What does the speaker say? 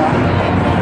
きた!